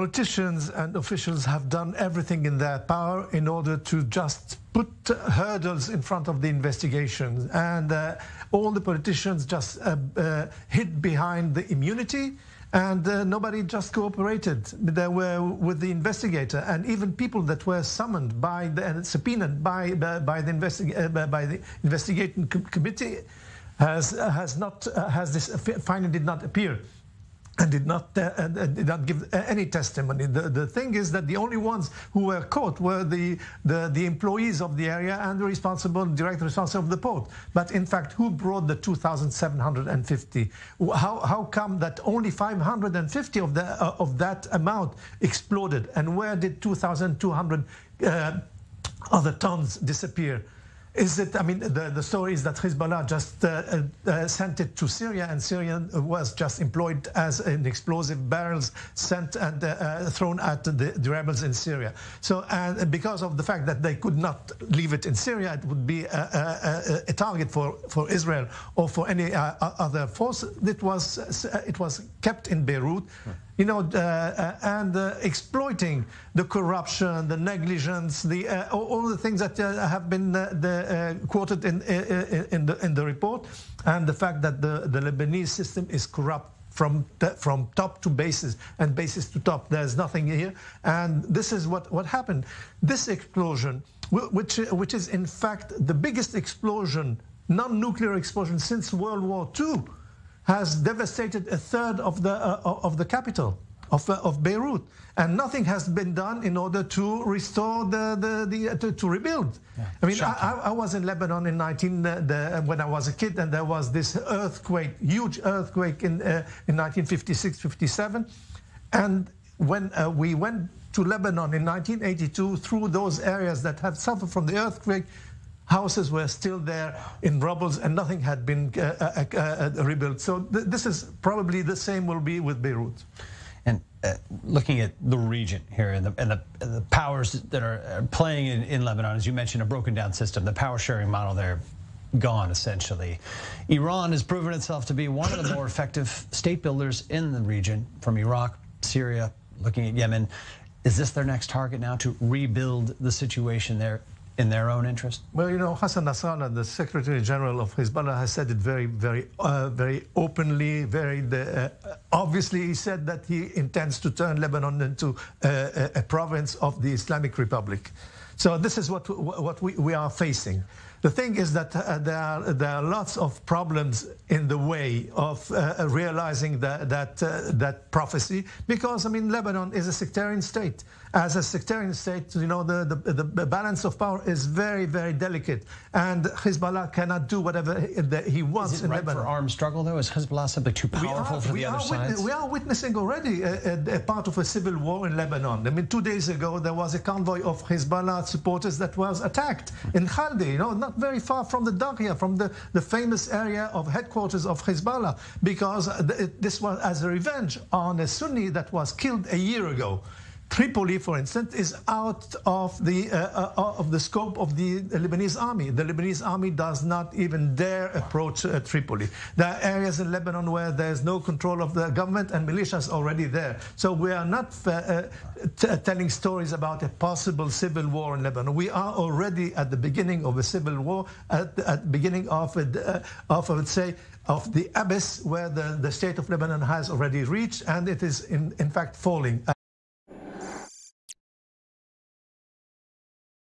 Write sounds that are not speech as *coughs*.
politicians and officials have done everything in their power in order to just put hurdles in front of the investigations. And uh, all the politicians just uh, uh, hid behind the immunity and uh, nobody just cooperated. They were with the investigator, and even people that were summoned by the and subpoenaed by by, by the investi- uh, by the investigating committee has has not uh, has this finally did not appear and did not uh, did not give uh, any testimony. The, the thing is that the only ones who were caught were the, the, the employees of the area and the responsible, direct responsible of the port. But in fact, who brought the 2,750? How, how come that only 550 of, the, uh, of that amount exploded? And where did 2,200 uh, other tons disappear? Is it, I mean, the, the story is that Hezbollah just uh, uh, sent it to Syria and Syria was just employed as an explosive barrels sent and uh, uh thrown at the, the, rebels in Syria. So, and because of the fact that they could not leave it in Syria, it would be a, a, a target for, for Israel or for any uh, other force. It was, it was kept in Beirut. Hmm you know, uh, uh, and uh, exploiting the corruption, the negligence, the all the things that have been the, quoted in, in, the, in the report, and the fact that the, the Lebanese system is corrupt from from top to basis and basis to top. There's nothing here, and this is what what happened. This explosion, which which is in fact the biggest explosion, non-nuclear explosion since World War II has devastated a third of the, uh, of the capital. Of, uh, of, Beirut, and nothing has been done in order to restore the, the, the uh, to, to, rebuild. Yeah, I mean, I, I, was in Lebanon in 19 uh, the, when I was a kid, and there was this earthquake, huge earthquake in uh, in 1956, 57, and when uh, we went to Lebanon in 1982 through those areas that had suffered from the earthquake, houses were still there in rubbles and nothing had been uh, uh, uh, uh rebuilt. So th this is probably the same will be with Beirut. And uh, looking at the region here and the, and the, the powers that are playing in, in Lebanon, as you mentioned, a broken down system, the power sharing model there gone essentially. Iran has proven itself to be one of the more *coughs* effective state builders in the region from Iraq, Syria, looking at Yemen. Is this their next target now to rebuild the situation there in their own interest? Well, you know, Hassan Nasrallah, the Secretary General of Hezbollah, has said it very, very, uh, very openly, very uh, obviously. He said that he intends to turn Lebanon into uh, a province of the Islamic Republic. So this is what what we, we are facing. The thing is that uh, there, are, there are lots of problems in the way of uh, realizing that, that, uh, that prophecy because, I mean, Lebanon is a sectarian state. As a sectarian state, you know, the, the, the balance of power is very, very delicate. And Hezbollah cannot do whatever he wants is it in right Lebanon. for armed struggle, though? Is Hezbollah simply too powerful are, for the other side? We are witnessing already a, a, a, part of a civil war in Lebanon. I mean, two days ago, there was a convoy of Hezbollah supporters that was attacked in Khaldi, you know, not very far from the Dahiyeh, from the, the famous area of headquarters of Hezbollah, because this was as a revenge on a Sunni that was killed a year ago. Tripoli, for instance, is out of the uh, uh, of the scope of the Lebanese army. The Lebanese army does not even dare approach uh, Tripoli. There are areas in Lebanon where there is no control of the government and militias already there. So we are not uh, uh, telling stories about a possible civil war in Lebanon. We are already at the beginning of a civil war, at the beginning of, a, of I would say, of the abyss where the, the state of Lebanon has already reached, and it is in, in fact falling.